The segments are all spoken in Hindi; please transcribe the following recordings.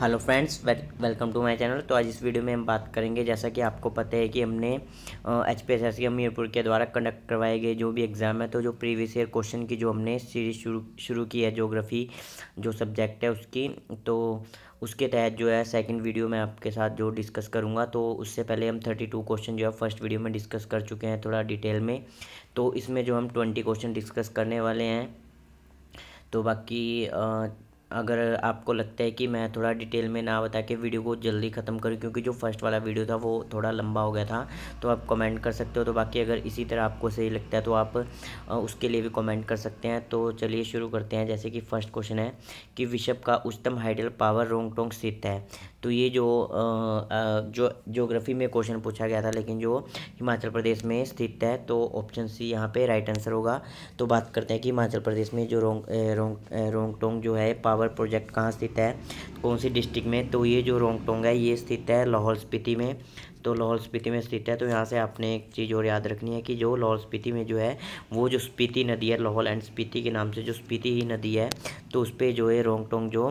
Hello friends welcome to my channel. तो आज इस वीडियो में हम बात करेंगे, जैसा कि आपको पता है कि हमने H P S S Hamirpur के द्वारा कंडक्ट करवाए गए जो भी एग्ज़ाम है तो जो प्रीवियस ईयर क्वेश्चन की जो हमने सीरीज़ शुरू शुरू की है जोग्राफ़ी जो सब्जेक्ट है उसकी तो उसके तहत जो है सेकंड वीडियो में आपके साथ जो डिस्कस करूँगा। तो उससे पहले हम थर्टी टू क्वेश्चन जो है फ़र्स्ट वीडियो में डिस्कस कर चुके हैं थोड़ा डिटेल में। तो इसमें जो हम ट्वेंटी क्वेश्चन डिस्कस करने वाले हैं तो बाकी अगर आपको लगता है कि मैं थोड़ा डिटेल में ना बता के वीडियो को जल्दी ख़त्म करूँ, क्योंकि जो फ़र्स्ट वाला वीडियो था वो थोड़ा लंबा हो गया था तो आप कमेंट कर सकते हो। तो बाकी अगर इसी तरह आपको सही लगता है तो आप उसके लिए भी कमेंट कर सकते हैं। तो चलिए शुरू करते हैं। जैसे कि फ़र्स्ट क्वेश्चन है कि विश्व का उच्चतम हाइडल पावर रोंगटोंग स्थित है। तो ये जो जो जोग्राफी में क्वेश्चन पूछा गया था, लेकिन जो हिमाचल प्रदेश में स्थित है तो ऑप्शन सी यहाँ पे राइट आंसर होगा। तो बात करते हैं कि हिमाचल प्रदेश में जो रोंग रोंग रोंगटोंग जो है पावर प्रोजेक्ट कहाँ स्थित है, कौन सी डिस्ट्रिक्ट में? तो ये जो रोंगटोंग है, ये स्थित है लाहौल स्पीति में। तो लाहौल स्पीति में स्थित है तो यहाँ से आपने एक चीज़ और याद रखनी है कि जो लाहौल स्पीति में जो है, वो जो स्पीति नदी है, लाहौल एंड स्पीति के नाम से जो स्पीति ही नदी है तो उस पर जो है रोंगटोंग जो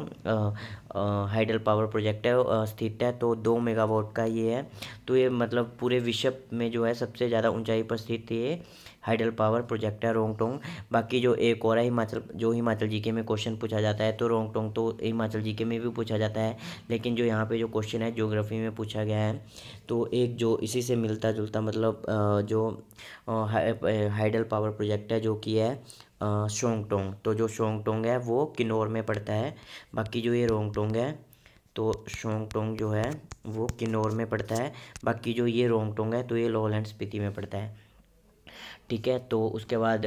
हाइडल पावर प्रोजेक्ट है स्थित है तो दो मेगावाट का ये है तो ये मतलब पूरे विश्व में जो है सबसे ज़्यादा ऊंचाई पर स्थित ये। हाइडल पावर प्रोजेक्ट है रोंगटोंग। बाकी जो एक और है हिमाचल, जो हिमाचल जीके में क्वेश्चन पूछा जाता है तो रोंगटोंग तो हिमाचल जीके में भी पूछा जाता है, लेकिन जो यहाँ पे जो क्वेश्चन है ज्योग्राफी में पूछा गया है तो एक जो इसी से मिलता जुलता मतलब जो हाइडल पावर प्रोजेक्ट है, जो कि है शोंगटोंग। तो जो शोंगटोंग है, वो किन्नौर में पड़ता है। बाकी जो ये रोंगटोंग है तो शोंगटोंग जो है, वो किन्नौर में पड़ता है। बाकी जो ये रोंगटोंग है तो ये लोलैंड स्पीति में पड़ता है। ठीक है? तो उसके बाद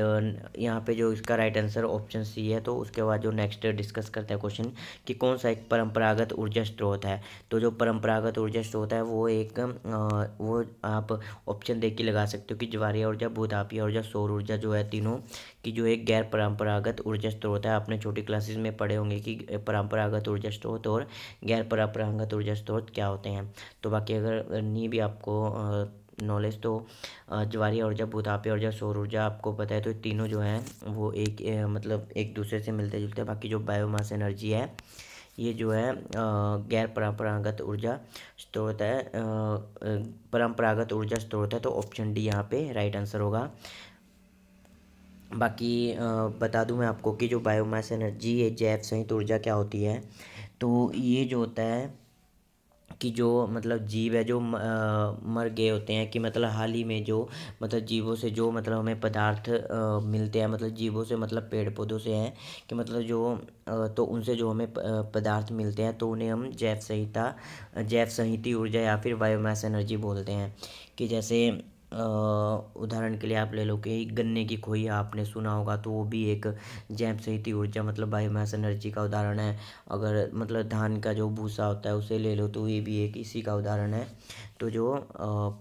यहाँ पे जो इसका राइट आंसर ऑप्शन सी है तो उसके बाद जो नेक्स्ट डिस्कस करते हैं क्वेश्चन कि कौन सा एक परंपरागत ऊर्जा स्रोत है? तो जो परंपरागत ऊर्जा स्रोत है, वो एक वो आप ऑप्शन देख के लगा सकते हो कि ज्वारीय ऊर्जा भूतापीय ऊर्जा, सौर ऊर्जा जो है तीनों की जो एक गैर परंपरागत ऊर्जा स्रोत है। आपने छोटी क्लासेस में पढ़े होंगे कि परंपरागत ऊर्जा स्रोत और गैर परंपरागत ऊर्जा स्रोत क्या होते हैं? तो बाकी अगर नहीं भी आपको नॉलेज तो ज्वारीय ऊर्जा भूतापीय ऊर्जा सौर ऊर्जा, आपको पता है तो तीनों जो हैं, वो एक मतलब एक दूसरे से मिलते जुलते बाकी जो बायोमास एनर्जी है, ये जो है गैर परंपरागत ऊर्जा स्रोत है परंपरागत ऊर्जा स्रोत है तो ऑप्शन डी यहाँ पे राइट आंसर होगा। बाकी बता दूँ मैं आपको कि जो बायोमास एनर्जी है, जैव संयुक्त ऊर्जा क्या होती है तो ये जो होता है कि जो मतलब जीव है, जो मर गए होते हैं कि मतलब हाल ही में जो मतलब जीवों से जो मतलब हमें पदार्थ मिलते हैं मतलब जीवों से मतलब पेड़ पौधों से हैं कि मतलब जो तो उनसे जो हमें पदार्थ मिलते हैं तो उन्हें हम जैव संहिता, जैव संहिती ऊर्जा या फिर बायोमास एनर्जी बोलते हैं कि जैसे उदाहरण के लिए आप ले लो कि गन्ने की खोई आपने सुना होगा तो वो भी एक जैव सहित ऊर्जा मतलब बायोमास एनर्जी का उदाहरण है। अगर मतलब धान का जो भूसा होता है उसे ले लो तो ये भी एक इसी का उदाहरण है। तो जो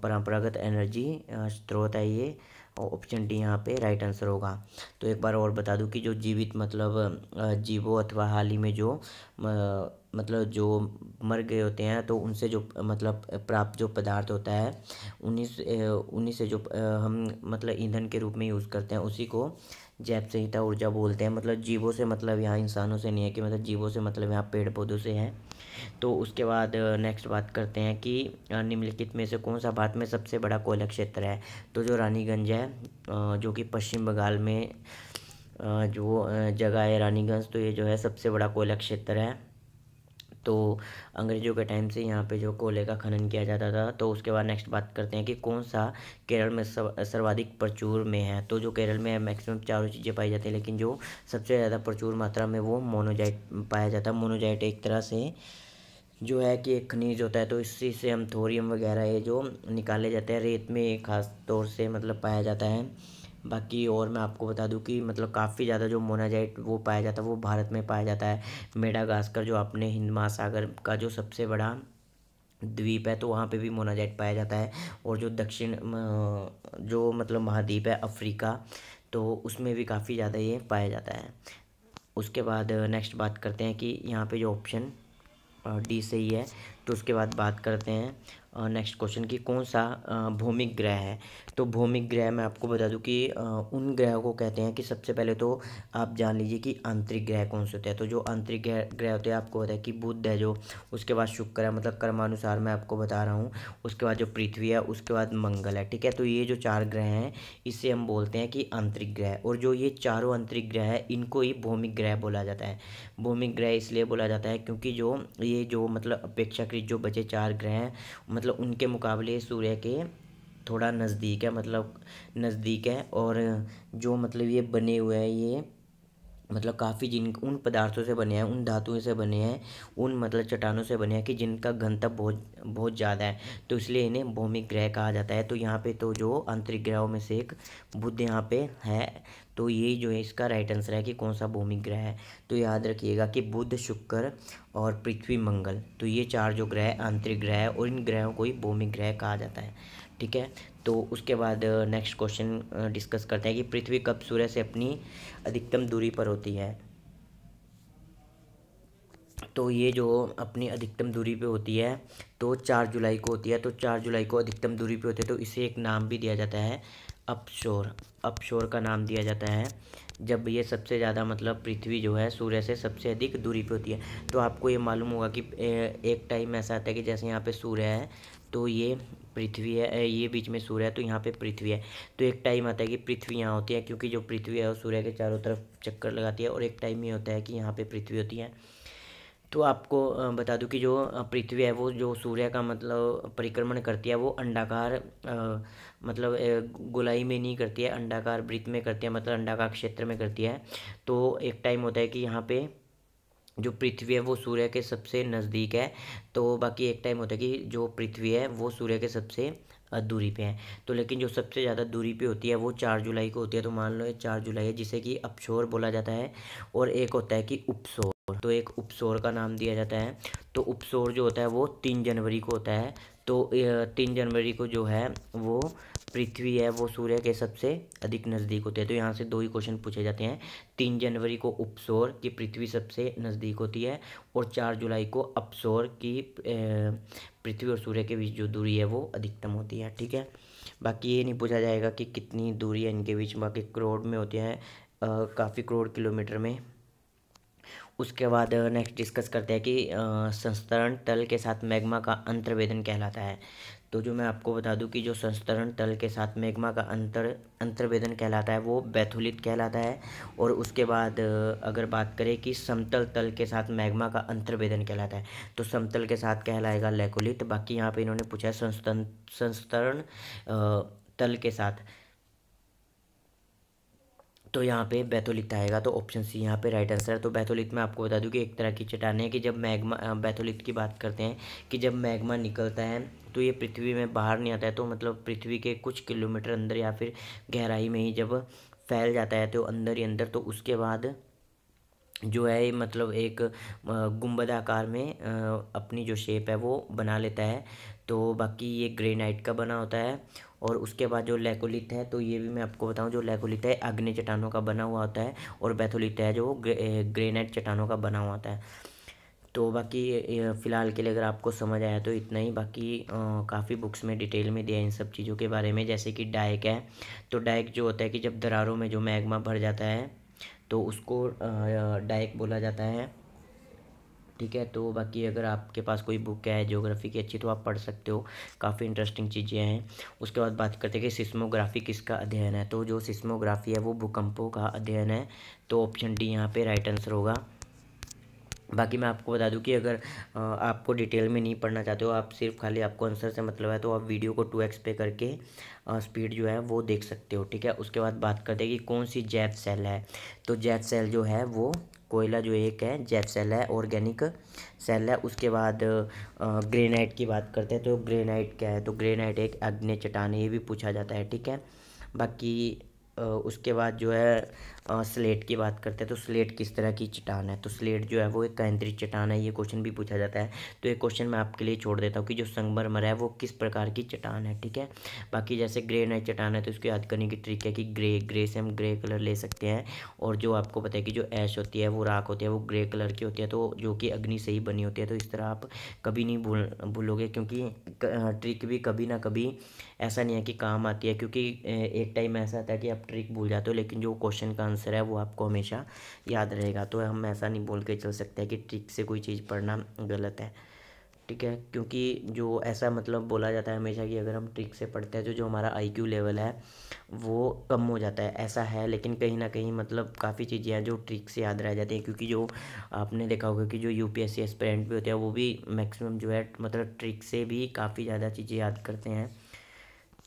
परंपरागत एनर्जी स्रोत है ये ऑप्शन डी यहाँ पे राइट आंसर होगा। तो एक बार और बता दूँ कि जो जीवित मतलब जीवों अथवा हाल ही में जो मतलब जो मर गए होते हैं तो उनसे जो मतलब प्राप्त जो पदार्थ होता है उन्हीं से उन्हीं से जो हम मतलब ईंधन के रूप में यूज़ करते हैं, उसी को जैव संहिता ऊर्जा बोलते हैं। मतलब जीवों से मतलब यहाँ इंसानों से नहीं है कि मतलब जीवों से मतलब यहाँ पेड़ पौधों से है। तो उसके बाद नेक्स्ट बात करते हैं कि निम्नलिखित में से कौन सा भारत में सबसे बड़ा कोयला क्षेत्र है? तो जो रानीगंज है जो कि पश्चिम बंगाल में जो जगह है रानीगंज तो ये जो है सबसे बड़ा कोयला क्षेत्र है। तो अंग्रेज़ों के टाइम से यहाँ पे जो कोयले का खनन किया जाता था तो उसके बाद नेक्स्ट बात करते हैं कि कौन सा केरल में सर्वाधिक प्रचुर में है। तो जो केरल में मैक्सिमम चारों चीज़ें पाई जाती हैं, लेकिन जो सबसे ज़्यादा प्रचुर मात्रा में वो मोनोजाइट पाया जाता है। मोनोजाइट एक तरह से जो है कि एक खनिज होता है तो इसी से हम थोरियम वगैरह ये जो निकाले जाते हैं, रेत में ख़ास तौर से मतलब पाया जाता है। बाकी और मैं आपको बता दूँ कि मतलब काफ़ी ज़्यादा जो मोनाजाइट वो पाया जाता है, वो भारत में पाया जाता है। मेडागास्कर जो अपने हिंद महासागर का जो सबसे बड़ा द्वीप है तो वहाँ पे भी मोनाजाइट पाया जाता है। और जो दक्षिण जो मतलब महाद्वीप है अफ्रीका तो उसमें भी काफ़ी ज़्यादा ये पाया जाता है। उसके बाद नेक्स्ट बात करते हैं कि यहाँ पे जो ऑप्शन डी सही है तो उसके बाद बात करते हैं। नेक्स्ट क्वेश्चन की कौन सा भौमिक ग्रह है? तो भौमिक ग्रह मैं आपको बता दूँ कि उन ग्रहों को कहते हैं कि सबसे पहले तो आप जान लीजिए कि आंतरिक ग्रह कौन से होते हैं। तो जो आंतरिक ग्रह ग्रह होते हैं, आपको पता है कि बुद्ध है जो, उसके बाद शुक्र है मतलब कर्मानुसार मैं आपको बता रहा हूँ। उसके बाद जो पृथ्वी है, उसके बाद मंगल है, ठीक है? तो ये जो चार ग्रह हैं इससे हम बोलते हैं कि आंतरिक ग्रह। और जो ये चारों आंतरिक ग्रह है, इनको ही भौमिक ग्रह बोला जाता है। भौमिक ग्रह इसलिए बोला जाता है क्योंकि जो, ये जो मतलब अपेक्षाकृत जो बचे चार ग्रह हैं मतलब उनके मुकाबले सूर्य के थोड़ा नज़दीक है मतलब नज़दीक है और जो मतलब ये बने हुए हैं, ये मतलब काफ़ी जिन, उन पदार्थों से बने हैं, उन धातुओं से बने हैं, उन मतलब चट्टानों से बने हैं कि जिनका घनत्व बहुत बहुत ज़्यादा है। तो इसलिए इन्हें भौमिक ग्रह कहा जाता है। तो यहाँ पे तो जो आंतरिक ग्रहों में से एक बुध यहाँ पे है तो यही जो है इसका राइट आंसर है कि कौन सा भौमिक ग्रह है। तो याद रखिएगा कि बुध, शुक्र और पृथ्वी मंगल तो ये चार जो ग्रह आंतरिक ग्रह है और इन ग्रहों को ही भौमिक ग्रह कहा जाता है। ठीक है? तो उसके बाद नेक्स्ट क्वेश्चन डिस्कस करते हैं कि पृथ्वी कब सूर्य से अपनी अधिकतम दूरी पर होती है? तो ये जो अपनी अधिकतम दूरी पे होती है तो चार जुलाई को होती है। तो चार जुलाई को अधिकतम दूरी पे होती है तो इसे एक नाम भी दिया जाता है, अपशोर। अपशोर का नाम दिया जाता है, जब ये सबसे ज़्यादा मतलब पृथ्वी जो है, सूर्य से सबसे अधिक दूरी पे होती है। तो आपको ये मालूम होगा कि एक टाइम ऐसा आता है कि जैसे यहाँ पे सूर्य है तो ये पृथ्वी है ये बीच में सूर्य है तो यहाँ पे पृथ्वी है। तो एक टाइम आता है कि पृथ्वी यहाँ होती है, क्योंकि जो पृथ्वी है वो सूर्य के चारों तरफ़ चक्कर लगाती है और एक टाइम ये होता है कि यहाँ पे पृथ्वी होती है। तो आपको बता दूँ कि जो पृथ्वी है वो जो सूर्य का मतलब परिक्रमण करती है, वो अंडाकार मतलब गोलाई में नहीं करती है, अंडाकार वृत्त में करती है मतलब अंडाकार क्षेत्र में करती है। तो एक टाइम होता है कि यहाँ पे जो पृथ्वी है, वो सूर्य के सबसे नज़दीक है। तो बाकी एक टाइम होता है कि जो पृथ्वी है, वो सूर्य के सबसे दूरी पे है। तो लेकिन जो सबसे ज़्यादा दूरी पे होती है, वो चार जुलाई को होती है। तो मान लो ये चार जुलाई है, जिसे कि अपशोर बोला जाता है और एक होता है कि उपसोर तो एक उपसोर का नाम दिया जाता है। तो उपसोर जो होता है, वो तीन जनवरी को होता है। तो तीन जनवरी को जो है, वो पृथ्वी है, वो सूर्य के सबसे अधिक नज़दीक होते हैं। तो यहाँ से दो ही क्वेश्चन पूछे जाते हैं। तीन जनवरी को उपसौर की पृथ्वी सबसे नज़दीक होती है और चार जुलाई को अपसौर की पृथ्वी और सूर्य के बीच जो दूरी है, वो अधिकतम होती है। ठीक है? बाकी ये नहीं पूछा जाएगा कि कितनी दूरी है इनके बीच। बाकी करोड़ में होती है काफ़ी करोड़ किलोमीटर में। उसके बाद नेक्स्ट डिस्कस करते हैं कि संस्तरण तल के साथ मैग्मा का अंतर्वेदन कहलाता है। तो जो मैं आपको बता दूँ कि जो संस्तरण तल के साथ मैग्मा का अंतर, अंतर्वेदन कहलाता है, वो बैथुलित कहलाता है। और उसके बाद अगर बात करें कि समतल तल के साथ मैग्मा का अंतर्वेदन कहलाता है तो समतल के साथ कहलाएगा लेकोलित बाकी यहाँ पे इन्होंने पूछा है संस्तरण तल के साथ। तो यहाँ पे बैथोलिथ आएगा तो ऑप्शन सी यहाँ पे राइट आंसर है। तो बैथोलित में आपको बता दूँ कि एक तरह की चट्टाने है कि जब मैग्मा बैथोलित की बात करते हैं कि जब मैग्मा निकलता है तो ये पृथ्वी में बाहर नहीं आता है तो मतलब पृथ्वी के कुछ किलोमीटर अंदर या फिर गहराई में ही जब फैल जाता है तो अंदर ही अंदर तो उसके बाद जो है मतलब एक गुंबद आकार में अपनी जो शेप है, वो बना लेता है। तो बाकी ये ग्रेनाइट का बना होता है और उसके बाद जो लैकोलिथ है तो ये भी मैं आपको बताऊँ, जो लैकोलिथ है, अग्नि चट्टानों का बना हुआ होता है और बैथोलिथ है, जो ग्रेनाइट चट्टानों का बना हुआ होता है। तो बाकी फ़िलहाल के लिए अगर आपको समझ आया तो इतना ही। बाकी काफ़ी बुक्स में डिटेल में दिया है इन सब चीज़ों के बारे में, जैसे कि डाइक है। तो डाइक जो होता है कि जब दरारों में जो मैग्मा भर जाता है तो उसको डाइक बोला जाता है। ठीक है तो बाकी अगर आपके पास कोई बुक है, ज्योग्राफी की अच्छी तो आप पढ़ सकते हो। काफ़ी इंटरेस्टिंग चीज़ें हैं। उसके बाद बात करते हैं कि सिस्मोग्राफी किसका अध्ययन है। तो जो सिस्मोग्राफी है, वो भूकंपों का अध्ययन है। तो ऑप्शन डी यहाँ पे राइट आंसर होगा। बाकी मैं आपको बता दूँ कि अगर आपको डिटेल में नहीं पढ़ना चाहते हो, आप सिर्फ़ खाली आपको आंसर से मतलब है तो आप वीडियो को टू एक्स पे करके स्पीड जो है वो देख सकते हो, ठीक है? उसके बाद बात करते हैं कि कौन सी जैव सेल है। तो जैव सेल जो है वो कोयला जो एक है जैव सेल है, ऑर्गेनिक सेल है। उसके बाद ग्रेनाइट की बात करते हैं तो ग्रेनाइट क्या है? तो ग्रेनाइट एक अग्नि चट्टान ये भी पूछा जाता है, ठीक है? बाकी उसके बाद जो है स्लेट की बात करते हैं तो स्लेट किस तरह की चट्टान है? तो स्लेट जो है वो एक केंद्रित चट्टान है, ये क्वेश्चन भी पूछा जाता है। तो ये क्वेश्चन मैं आपके लिए छोड़ देता हूँ कि जो संगमरमर है, वो किस प्रकार की चट्टान है, ठीक है? बाकी जैसे ग्रे नाइट चट्टान है तो इसको याद करने की ट्रिक है कि ग्रे ग्रे से हम ग्रे कलर ले सकते हैं। और जो आपको पता है कि जो ऐश होती है, वो राख होती है, वो ग्रे कलर की होती है तो जो कि अग्नि से ही बनी होती है। तो इस तरह आप कभी नहीं भूल, भूलोगे क्योंकि ट्रिक भी कभी ना कभी ऐसा नहीं है कि काम आती है, क्योंकि एक टाइम ऐसा आता है कि आप ट्रिक भूल जाते हो, लेकिन जो क्वेश्चन का आंसर है, वो आपको हमेशा याद रहेगा। तो हम ऐसा नहीं बोल के चल सकते हैं कि ट्रिक से कोई चीज़ पढ़ना गलत है, ठीक है? क्योंकि जो ऐसा मतलब बोला जाता है हमेशा कि अगर हम ट्रिक से पढ़ते हैं तो जो हमारा आईक्यू लेवल है, वो कम हो जाता है। ऐसा है, लेकिन कहीं ना कहीं मतलब काफ़ी चीज़ें हैं जो ट्रिक से याद रह जाती हैं, क्योंकि जो आपने देखा होगा कि जो यू पी एस भी होते हैं, वो भी मैक्सिमम जो है मतलब ट्रिक से भी काफ़ी ज़्यादा चीज़ें याद करते हैं।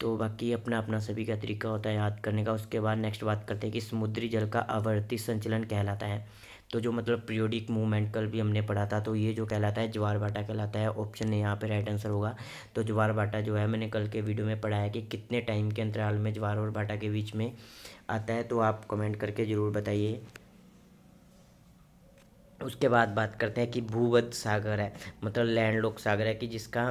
तो बाकी अपना अपना सभी का तरीका होता है याद करने का। उसके बाद नेक्स्ट बात करते हैं कि समुद्री जल का आवर्ती संचलन कहलाता है। तो जो मतलब पीरियोडिक मूवमेंट कल भी हमने पढ़ा था तो ये जो कहलाता है ज्वार बाटा कहलाता है। ऑप्शन यहाँ पे राइट आंसर होगा। तो ज्वार बाटा जो है, मैंने कल के वीडियो में पढ़ा है कि कितने टाइम के अंतराल में ज्वार और बाटा के बीच में आता है तो आप कमेंट करके ज़रूर बताइए। उसके बाद बात करते हैं कि भूवध सागर है मतलब लैंड सागर है, कि जिसका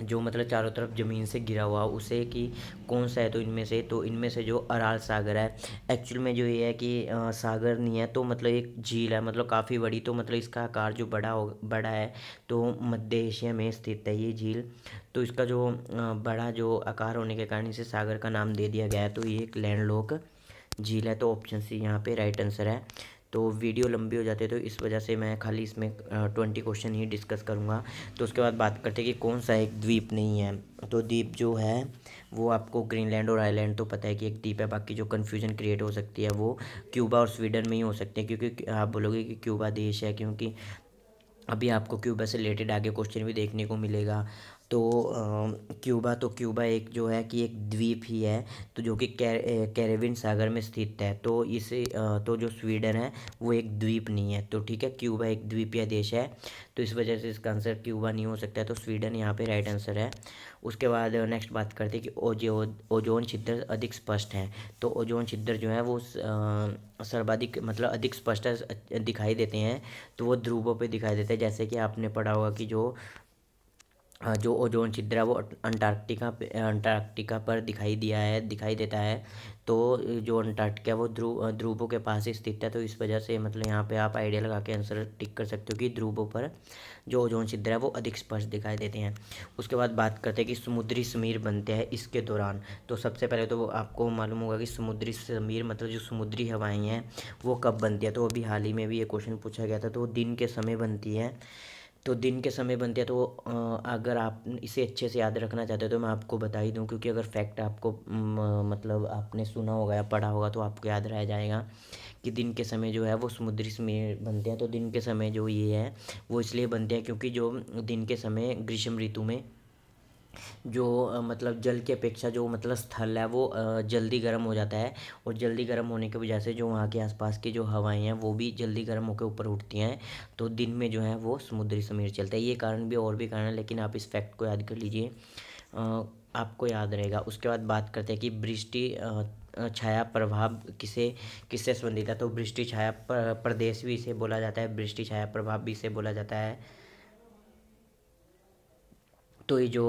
जो मतलब चारों तरफ़ ज़मीन से गिरा हुआ उसे कि कौन सा है तो इनमें से तो इनमें से जो अराल सागर है एक्चुअल में जो ये है कि आ, सागर नहीं है तो मतलब एक झील है मतलब काफ़ी बड़ी तो मतलब इसका आकार जो बड़ा हो बड़ा है तो मध्य एशिया में स्थित है ये झील। तो इसका जो आ, बड़ा जो आकार होने के कारण इसे सागर का नाम दे दिया गया है तो ये एक लैंडलॉक झील है तो ऑप्शन सी यहाँ पर राइट आंसर है। तो वीडियो लंबी हो जाती है तो इस वजह से मैं खाली इसमें ट्वेंटी क्वेश्चन ही डिस्कस करूँगा। तो उसके बाद बात करते हैं कि कौन सा एक द्वीप नहीं है। तो द्वीप जो है, वो आपको ग्रीनलैंड और आइलैंड तो पता है कि एक द्वीप है, बाकी जो कन्फ्यूज़न क्रिएट हो सकती है, वो क्यूबा और स्वीडन में ही हो सकते हैं, क्योंकि आप बोलोगे कि क्यूबा देश है, क्योंकि अभी आपको क्यूबा से रिलेटेड आगे क्वेश्चन भी देखने को मिलेगा। तो क्यूबा तो क्यूबा एक जो है कि एक द्वीप ही है तो जो कि कैरेबियन सागर में स्थित है। तो इसे तो जो स्वीडन है, वो एक द्वीप नहीं है। तो ठीक है, क्यूबा एक द्वीपीय देश है तो इस वजह से इसका आंसर क्यूबा नहीं हो सकता है तो स्वीडन यहाँ पे राइट आंसर है। उसके बाद नेक्स्ट बात करते हैं कि ओजो, ओजोन छिद्र अधिक स्पष्ट है। तो ओजोन छिद्र जो है, वो सर्वाधिक मतलब अधिक स्पष्ट दिखाई देते हैं तो वो ध्रुवों पे दिखाई देते हैं। जैसे कि आपने पढ़ा होगा कि जो जो ओजोन छिद्र है, वो अंटार्कटिका पे अंटार्कटिका पर दिखाई दिया है, दिखाई देता है। तो जो अंटार्कटिका वो ध्रुव ध्रुवों के पास ही स्थित है। तो इस वजह से मतलब यहाँ पे आप आइडिया लगा के आंसर टिक कर सकते हो कि ध्रुवों पर जो ओजोन छिद्र है, वो अधिक स्पष्ट दिखाई देते हैं। उसके बाद बात करते हैं कि समुद्री समीर बनते हैं इसके दौरान। तो सबसे पहले तो आपको मालूम होगा कि समुद्री समीर मतलब जो समुद्री हवाएँ हैं, वो कब बनती है? तो अभी हाल ही में भी ये क्वेश्चन पूछा गया था। तो वो दिन के समय बनती है। तो दिन के समय बनते हैं तो अगर आप इसे अच्छे से याद रखना चाहते हो तो मैं आपको बता ही दूँ, क्योंकि अगर फैक्ट आपको मतलब आपने सुना होगा या पढ़ा होगा तो आपको याद रह जाएगा कि दिन के समय जो है, वो समुद्री समय बनते हैं। तो दिन के समय जो ये है, वो इसलिए बनते हैं क्योंकि जो दिन के समय ग्रीष्म ऋतु में जो मतलब जल की अपेक्षा जो मतलब स्थल है, वो जल्दी गर्म हो जाता है और जल्दी गर्म होने की वजह से जो वहाँ के आसपास की जो हवाएँ हैं, वो भी जल्दी गर्म होकर ऊपर उठती हैं। तो दिन में जो है वो समुद्री समीर चलता है। ये कारण भी और भी कारण है, लेकिन आप इस फैक्ट को याद कर लीजिए। आपको याद रहेगा। उसके बाद बात करते हैं कि वृष्टि छाया प्रभाव किसे, किससे संबंधित है? तो वृष्टि छाया प्रदेश भी इसे बोला जाता है बृष्टि छाया प्रभाव भी इसे बोला जाता है। तो ये जो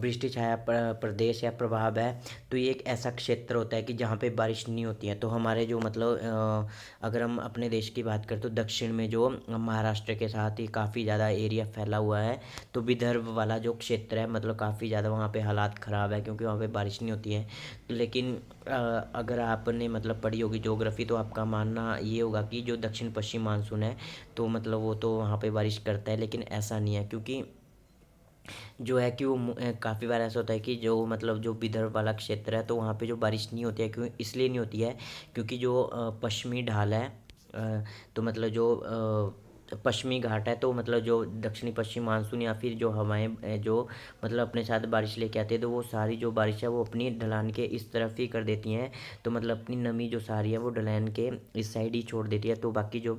वृष्टि छाया प्रदेश या प्रभाव है तो ये एक ऐसा क्षेत्र होता है कि जहाँ पे बारिश नहीं होती है। तो हमारे जो मतलब अगर हम अपने देश की बात करें तो दक्षिण में जो महाराष्ट्र के साथ ही काफ़ी ज़्यादा एरिया फैला हुआ है तो विदर्भ वाला जो क्षेत्र है मतलब काफ़ी ज़्यादा वहाँ पे हालात ख़राब है क्योंकि वहाँ पे बारिश नहीं होती है। तो लेकिन अगर आपने मतलब पढ़ी होगी जोग्राफ़ी तो आपका मानना ये होगा कि जो दक्षिण पश्चिम मानसून है तो मतलब वो तो वहाँ पर बारिश करता है, लेकिन ऐसा नहीं है। क्योंकि जो है कि वो काफ़ी बार ऐसा होता है कि जो मतलब जो विदर्भ वाला क्षेत्र है तो वहाँ पे जो बारिश नहीं होती है, क्यों इसलिए नहीं होती है, क्योंकि जो पश्चिमी ढाल है तो मतलब जो पश्चिमी घाट है तो मतलब जो दक्षिणी पश्चिम मानसून या फिर जो हवाएँ जो मतलब अपने साथ बारिश लेके आती है तो वो सारी जो बारिश है वो अपनी ढलान के इस तरफ़ ही कर देती हैं। तो मतलब अपनी नमी जो सारी है वो ढलान के इस साइड ही छोड़ देती है। तो बाकी जो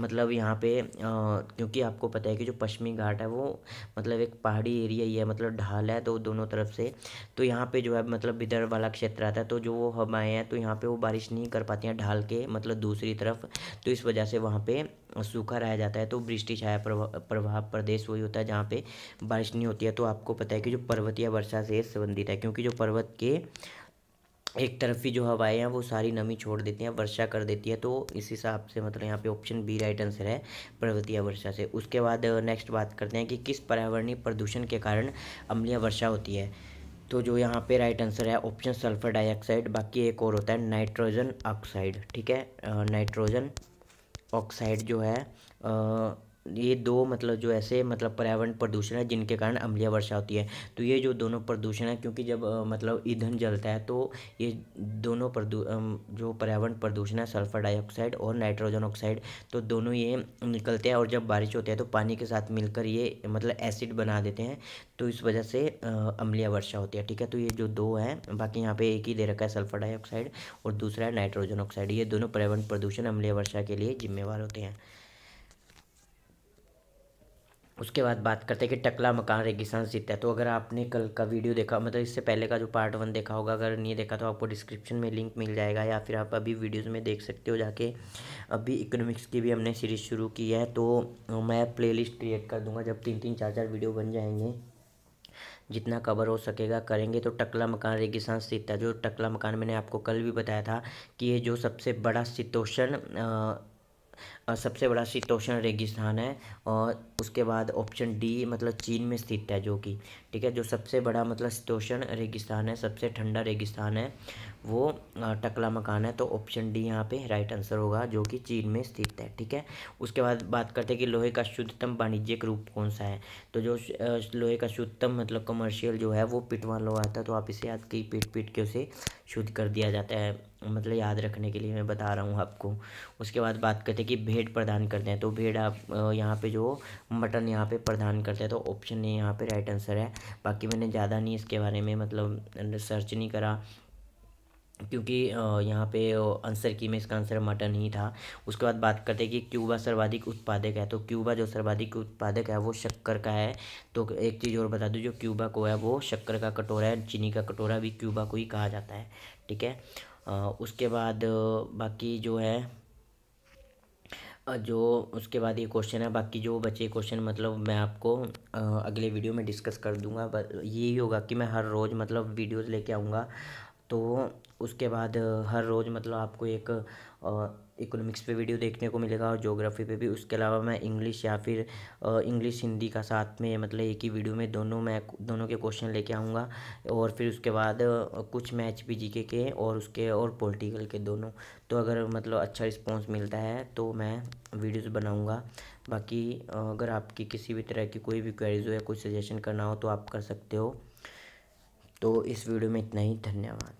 मतलब यहाँ पे क्योंकि आपको पता है कि जो पश्चिमी घाट है वो मतलब एक पहाड़ी एरिया ही है मतलब ढाल है तो दोनों तरफ़ से। तो यहाँ पे जो है मतलब विदर्भ वाला क्षेत्र आता है तो जो वो हवाएँ हैं तो यहाँ पे वो बारिश नहीं कर पाती हैं ढाल के मतलब दूसरी तरफ़। तो इस वजह से वहाँ पे सूखा रह जाता है तो वृष्टि छाया प्रभाव प्रदेश वही होता है जहाँ पे बारिश नहीं होती है। तो आपको पता है कि जो पर्वतीय वर्षा से संबंधित है, क्योंकि जो पर्वत के एक तरफ़ ही जो हवाएँ हैं, वो सारी नमी छोड़ देती हैं वर्षा कर देती है। तो इस हिसाब से मतलब यहाँ पे ऑप्शन बी राइट आंसर है पर्वतीय वर्षा से। उसके बाद नेक्स्ट बात करते हैं कि किस पर्यावरणीय प्रदूषण के कारण अम्लीय वर्षा होती है। तो जो यहाँ पे राइट आंसर है ऑप्शन सल्फ़र डाइऑक्साइड बाकी एक और होता है नाइट्रोजन ऑक्साइड ठीक है? नाइट्रोजन ऑक्साइड जो है ये दो मतलब जो ऐसे मतलब पर्यावरण प्रदूषण है, जिनके कारण अम्लीय वर्षा होती है। तो ये जो दोनों प्रदूषण है, क्योंकि जब मतलब ईंधन जलता है तो ये दोनों प्रदू जो पर्यावरण प्रदूषण है, सल्फ़र डाइऑक्साइड और नाइट्रोजन ऑक्साइड तो दोनों ये निकलते हैं। और जब बारिश होती है तो पानी के साथ मिलकर ये मतलब एसिड बना देते हैं तो इस वजह से अम्लीय वर्षा होती है। ठीक है तो ये जो दो हैं, बाकी यहाँ पर एक ही दे रखा है, सल्फ़र डाइऑक्साइड और दूसरा है नाइट्रोजन ऑक्साइड। ये दोनों पर्यावरण प्रदूषण, अम्लीय वर्षा के लिए जिम्मेवार होते हैं। उसके बाद बात करते हैं कि टकला मकान रेगिस्तान स्थित है। तो अगर आपने कल का वीडियो देखा मतलब इससे पहले का जो पार्ट वन देखा होगा, अगर नहीं देखा तो आपको डिस्क्रिप्शन में लिंक मिल जाएगा या फिर आप अभी वीडियोज़ में देख सकते हो जाके। अभी इकोनॉमिक्स की भी हमने सीरीज़ शुरू की है तो मैं प्ले क्रिएट कर दूँगा जब तीन तीन चार चार वीडियो बन जाएँगे। जितना कवर हो सकेगा, करेंगे। तो टकला मकान रेगिस्तान स्थित है। जो टकला मकान मैंने आपको कल भी बताया था कि ये जो सबसे बड़ा शीतोषण सबसे बड़ा शीतोषण रेगिस्तान है और उसके बाद ऑप्शन डी मतलब चीन में स्थित है जो कि, ठीक है, जो सबसे बड़ा मतलब शीतोषण रेगिस्तान है, सबसे ठंडा रेगिस्तान है। वो टकला मकान है तो ऑप्शन डी यहाँ पे राइट आंसर होगा, जो कि चीन में स्थित है, ठीक है? उसके बाद बात करते हैं कि लोहे का शुद्धतम वाणिज्यिक रूप कौन सा है? तो जो लोहे का शुद्धतम मतलब कमर्शियल जो है, वो पिटवा लोहा आता है तो आप इसे याद की पीट पीट के उसे शुद्ध कर दिया जाता है मतलब याद रखने के लिए मैं बता रहा हूँ आपको। उसके बाद बात करते हैं कि भेड़ प्रदान करते हैं तो भेड़ आप यहाँ पे जो मटन यहाँ पे प्रदान करते हैं तो ऑप्शन ए यहाँ पे राइट आंसर है। बाकी मैंने ज़्यादा नहीं इसके बारे में मतलब सर्च नहीं करा। क्योंकि यहाँ पे आंसर की में इसका आंसर मटन ही था। उसके बाद बात करते हैं कि क्यूबा सर्वाधिक उत्पादक है। तो क्यूबा जो सर्वाधिक उत्पादक है, वो शक्कर का है। तो एक चीज़ और बता दूँ, जो क्यूबा को है, वो शक्कर का कटोरा है, चीनी का कटोरा भी क्यूबा को ही कहा जाता है। ठीक है? उसके बाद, बाकी जो है जो उसके बाद ये क्वेश्चन है, बाकी जो बचे क्वेश्चन मतलब मैं आपको अगले वीडियो में डिस्कस कर दूँगा। यही होगा कि मैं हर रोज़ मतलब वीडियोस लेके आऊँगा। तो उसके बाद, हर रोज़ मतलब आपको एक इकोनॉमिक्स पे वीडियो देखने को मिलेगा और जोग्राफ़ी पे भी। उसके अलावा मैं इंग्लिश या फिर इंग्लिश हिंदी का साथ में मतलब एक ही वीडियो में दोनों मैं, दोनों के क्वेश्चन लेके आऊँगा। और फिर उसके बाद कुछ मैच भी जीके के और उसके और पॉलिटिकल के दोनों। तो अगर मतलब अच्छा रिस्पॉन्स मिलता है तो मैं वीडियोज़ बनाऊँगा। बाकी अगर आपकी किसी भी तरह की कोई भी क्वेरीज हो या कोई सजेशन करना हो तो आप कर सकते हो। तो इस वीडियो में इतना ही। धन्यवाद।